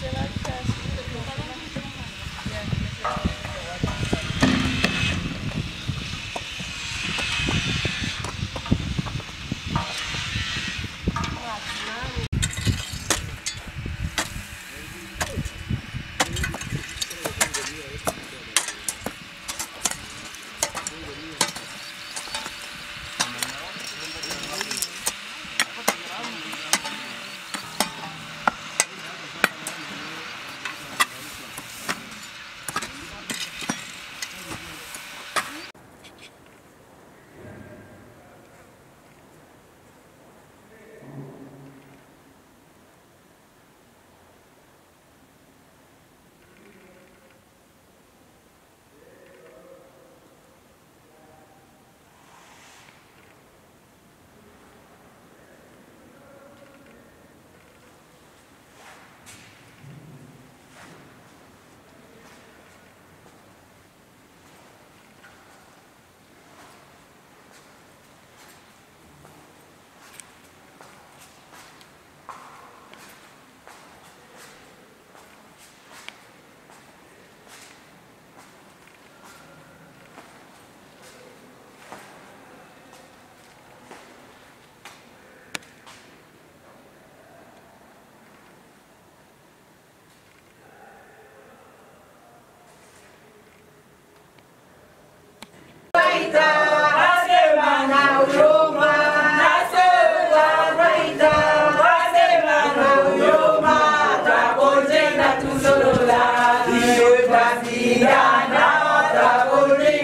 জেলার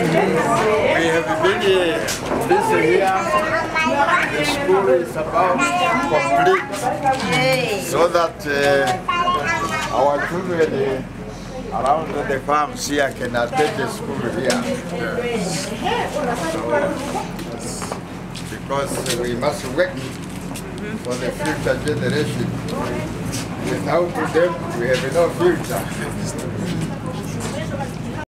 We have been here this year. The school is about complete so that uh, our children uh, around the farms here can attend the school here. So, because we must work for the future generation. Without them, we have no future.